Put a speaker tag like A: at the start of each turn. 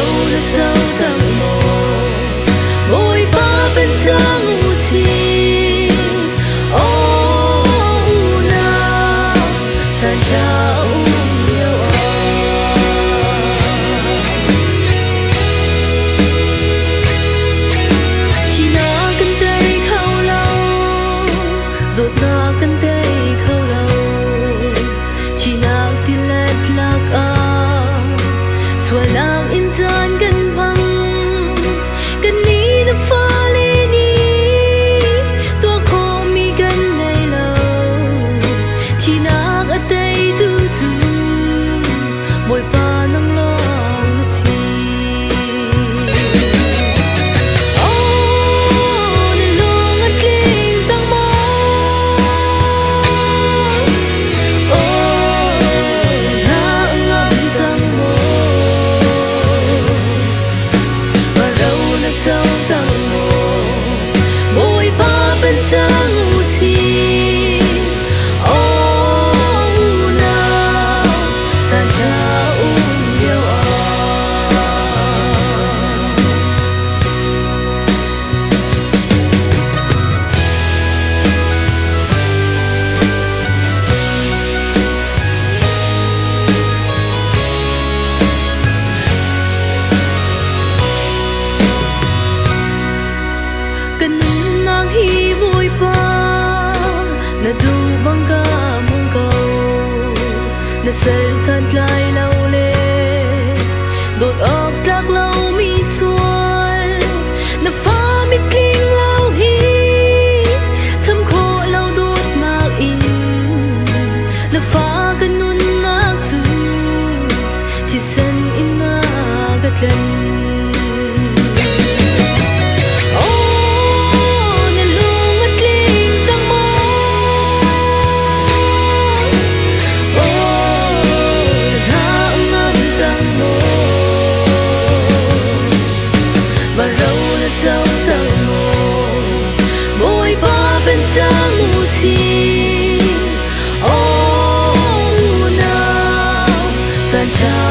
A: 得周身我，每把奔争是。Rồi ta cần lubang ka mong kau Nasal sad lay lao le Dot ok tlak lao mi sual Na fa mit kling lao hi Tam ko lao dot na in Na fa ganun na tu Ti san in na gatlan do